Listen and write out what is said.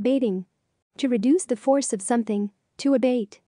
Baiting. To reduce the force of something. To abate.